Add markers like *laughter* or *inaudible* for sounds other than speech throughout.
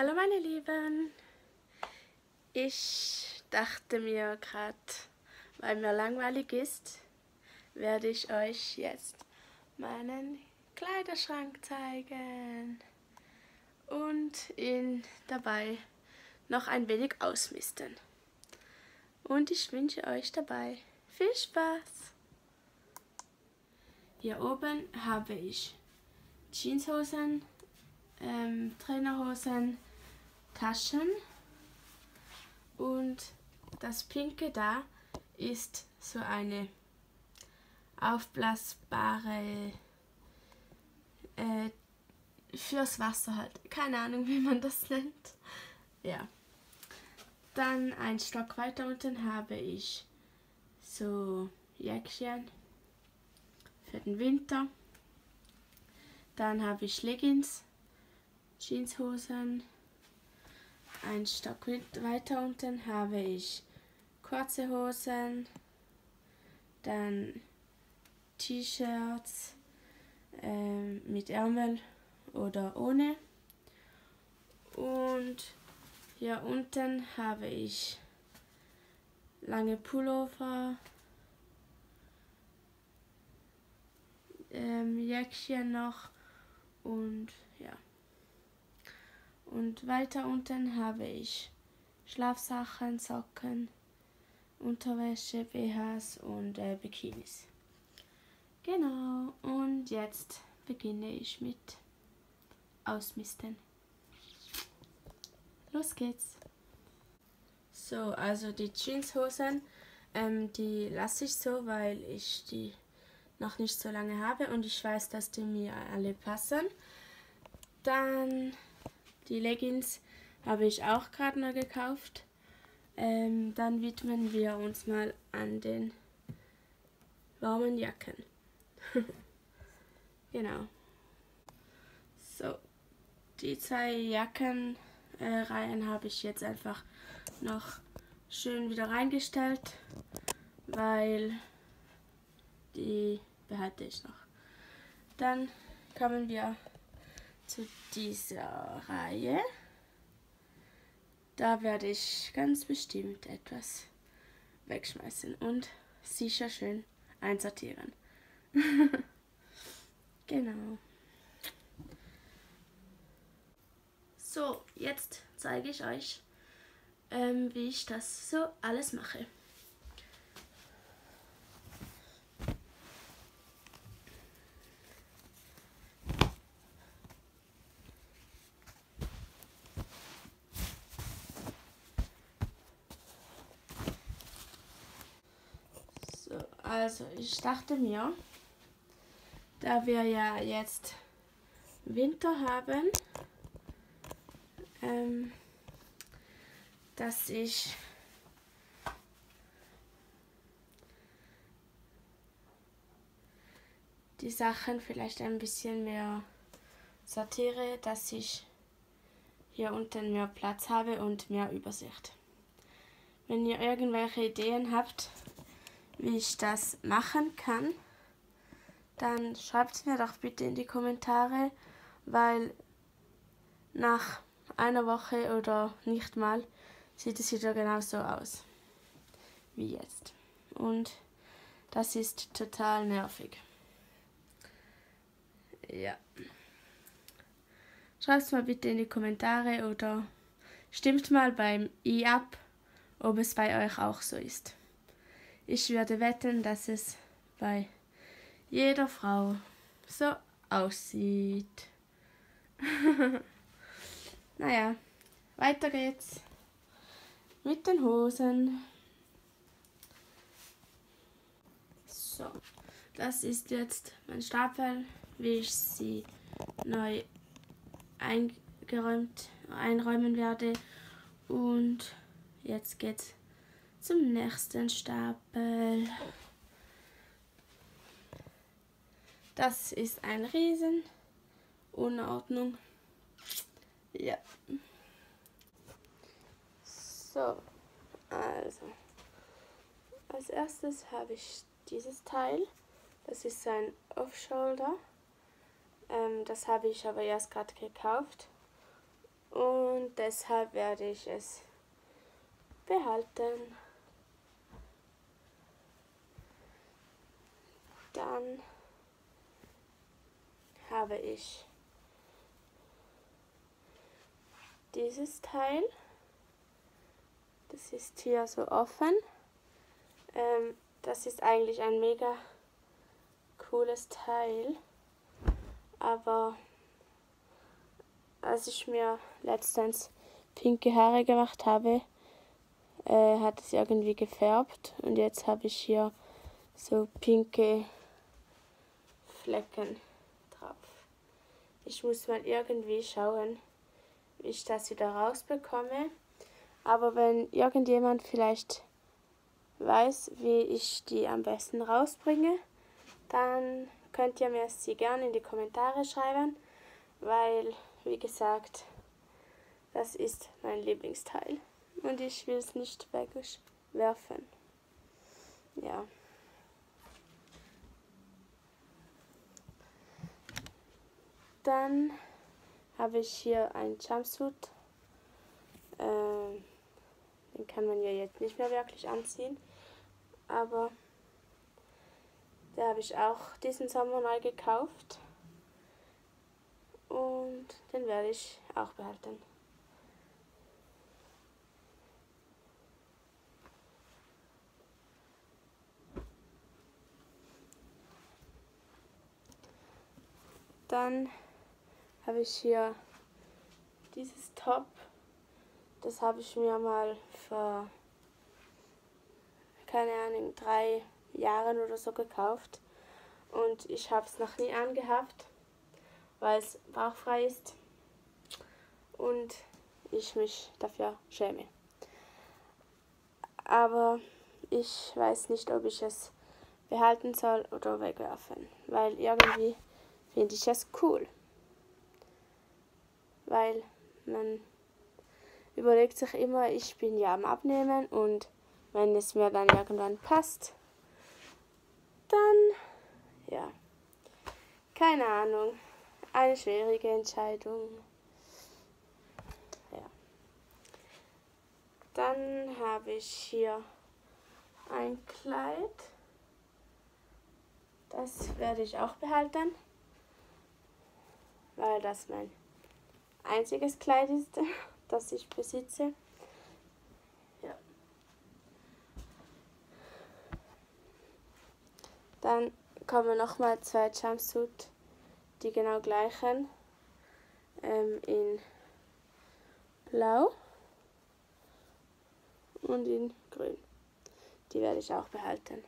Hallo meine Lieben. Ich dachte mir gerade, weil mir langweilig ist, werde ich euch jetzt meinen Kleiderschrank zeigen und ihn dabei noch ein wenig ausmisten. Und ich wünsche euch dabei viel Spaß. Hier oben habe ich Jeanshosen, ähm, Trainerhosen, Taschen und das Pinke da ist so eine aufblasbare äh, fürs Wasser halt. Keine Ahnung, wie man das nennt. Ja. Dann ein Stock weiter unten habe ich so Jäckchen für den Winter. Dann habe ich Leggings, Jeanshosen. Ein Stock weiter unten habe ich kurze Hosen, dann T-Shirts äh, mit Ärmel oder ohne. Und hier unten habe ich lange Pullover, ähm, Jäckchen noch und ja. Und weiter unten habe ich Schlafsachen, Socken, Unterwäsche, BHs und äh, Bikinis. Genau, und jetzt beginne ich mit Ausmisten. Los geht's. So, also die Jeanshosen, ähm, die lasse ich so, weil ich die noch nicht so lange habe und ich weiß, dass die mir alle passen. Dann die Leggings habe ich auch gerade noch gekauft. Ähm, dann widmen wir uns mal an den warmen Jacken. *laughs* genau. So, die zwei Jackenreihen äh, habe ich jetzt einfach noch schön wieder reingestellt, weil die behalte ich noch. Dann kommen wir zu dieser Reihe. Da werde ich ganz bestimmt etwas wegschmeißen und sicher schön einsortieren. *laughs* genau. So, jetzt zeige ich euch, ähm, wie ich das so alles mache. Also, ich dachte mir, da wir ja jetzt Winter haben, ähm, dass ich die Sachen vielleicht ein bisschen mehr sortiere, dass ich hier unten mehr Platz habe und mehr Übersicht. Wenn ihr irgendwelche Ideen habt, wie ich das machen kann, dann schreibt es mir doch bitte in die Kommentare, weil nach einer Woche oder nicht mal sieht es wieder genauso aus wie jetzt. Und das ist total nervig. Ja. Schreibt es mal bitte in die Kommentare oder stimmt mal beim i ab, ob es bei euch auch so ist. Ich würde wetten, dass es bei jeder Frau so aussieht. *laughs* naja, weiter geht's mit den Hosen. So, das ist jetzt mein Stapel, wie ich sie neu eingeräumt, einräumen werde. Und jetzt geht's zum nächsten Stapel. Das ist ein Riesen. Unordnung. Ja. So, also. Als erstes habe ich dieses Teil. Das ist ein Off-Shoulder. Ähm, das habe ich aber erst gerade gekauft. Und deshalb werde ich es behalten. Dann habe ich dieses Teil. Das ist hier so offen. Ähm, das ist eigentlich ein mega cooles Teil. Aber als ich mir letztens pinke Haare gemacht habe, äh, hat es irgendwie gefärbt. Und jetzt habe ich hier so pinke Flecken drauf. Ich muss mal irgendwie schauen, wie ich das wieder rausbekomme. Aber wenn irgendjemand vielleicht weiß, wie ich die am besten rausbringe, dann könnt ihr mir sie gerne in die Kommentare schreiben, weil, wie gesagt, das ist mein Lieblingsteil und ich will es nicht wegwerfen. Ja. Dann habe ich hier einen Jumpsuit. Ähm, den kann man ja jetzt nicht mehr wirklich anziehen. Aber der habe ich auch diesen Sommer mal gekauft. Und den werde ich auch behalten. Dann habe ich hier dieses Top. Das habe ich mir mal vor, keine Ahnung, drei Jahren oder so gekauft. Und ich habe es noch nie angehabt, weil es bauchfrei ist und ich mich dafür schäme. Aber ich weiß nicht, ob ich es behalten soll oder wegwerfen, weil irgendwie finde ich es cool weil man überlegt sich immer, ich bin ja am Abnehmen und wenn es mir dann irgendwann passt, dann ja, keine Ahnung, eine schwierige Entscheidung. Ja. Dann habe ich hier ein Kleid. Das werde ich auch behalten, weil das mein einziges Kleid ist, *laughs* das ich besitze. Ja. Dann kommen nochmal zwei Jumpsuit, die genau gleichen, ähm, in Blau und in Grün. Die werde ich auch behalten.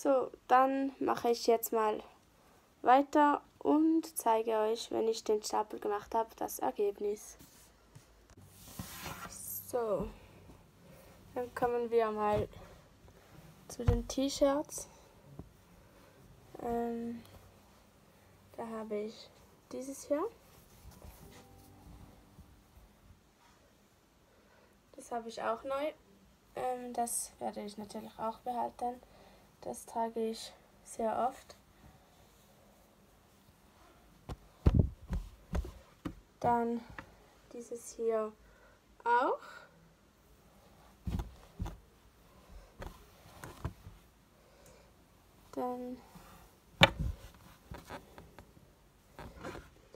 So, dann mache ich jetzt mal weiter und zeige euch, wenn ich den Stapel gemacht habe, das Ergebnis. So, dann kommen wir mal zu den T-Shirts. Ähm, da habe ich dieses hier. Das habe ich auch neu. Ähm, das werde ich natürlich auch behalten. Das trage ich sehr oft. Dann dieses hier auch. Dann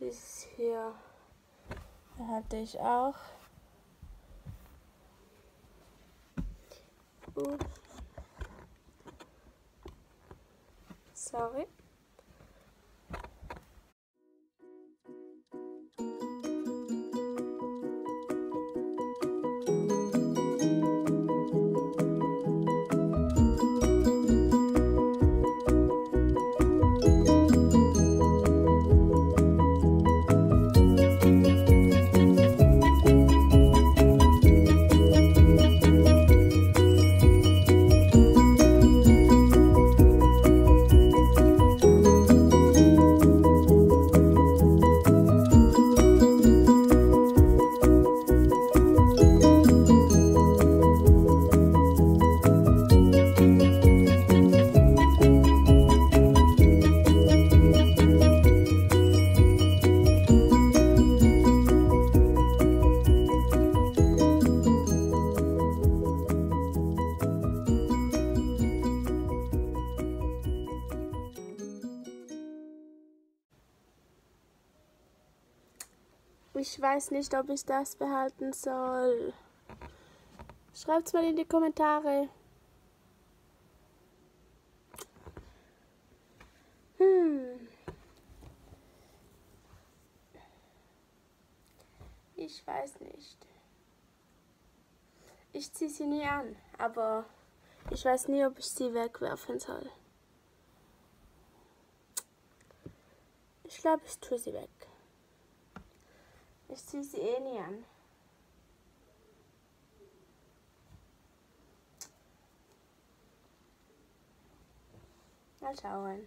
dieses hier hatte ich auch. Ups. Ich weiß nicht, ob ich das behalten soll. Schreibt's mal in die Kommentare. Hm. Ich weiß nicht. Ich ziehe sie nie an, aber ich weiß nie, ob ich sie wegwerfen soll. Ich glaube, ich tue sie weg. Ich ziehe sie eh nie an. Mal schauen.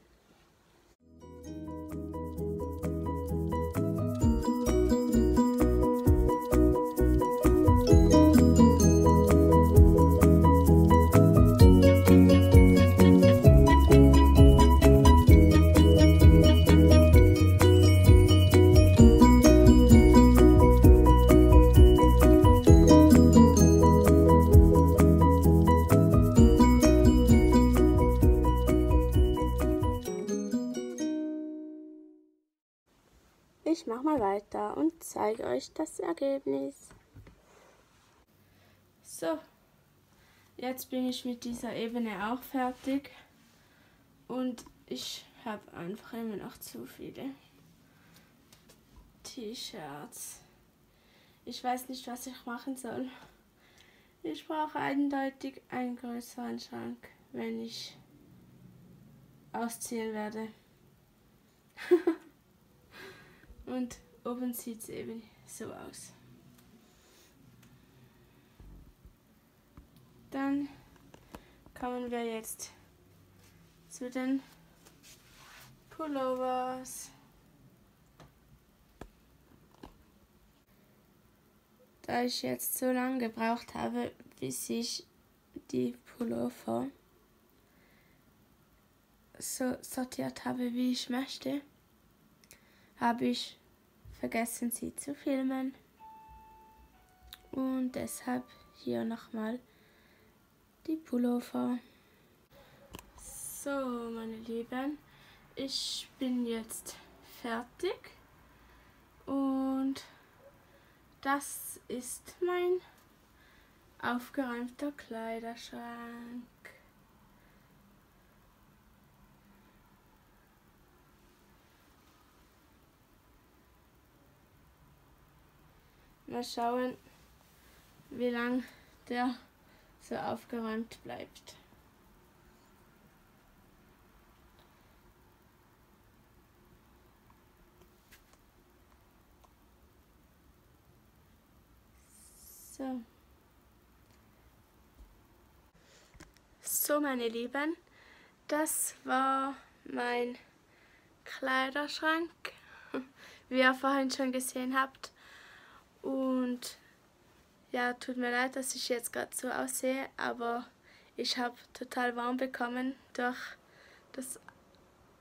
Ich mache mal weiter und zeige euch das Ergebnis. So, jetzt bin ich mit dieser Ebene auch fertig und ich habe einfach immer noch zu viele T-Shirts. Ich weiß nicht, was ich machen soll. Ich brauche eindeutig einen größeren Schrank, wenn ich ausziehen werde. *laughs* Und oben sieht es eben so aus. Dann kommen wir jetzt zu den Pullovers. Da ich jetzt so lange gebraucht habe, bis ich die Pullover so sortiert habe, wie ich möchte, habe ich vergessen, sie zu filmen. Und deshalb hier nochmal die Pullover. So, meine Lieben, ich bin jetzt fertig und das ist mein aufgeräumter Kleiderschrank. Mal schauen, wie lang der so aufgeräumt bleibt. So. So, meine Lieben, das war mein Kleiderschrank, *laughs* wie ihr vorhin schon gesehen habt. Und ja, tut mir leid, dass ich jetzt gerade so aussehe, aber ich habe total warm bekommen durch das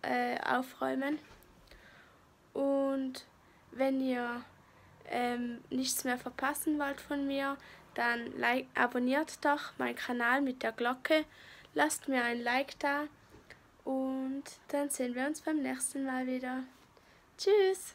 äh, Aufräumen. Und wenn ihr ähm, nichts mehr verpassen wollt von mir, dann like, abonniert doch meinen Kanal mit der Glocke, lasst mir ein Like da und dann sehen wir uns beim nächsten Mal wieder. Tschüss!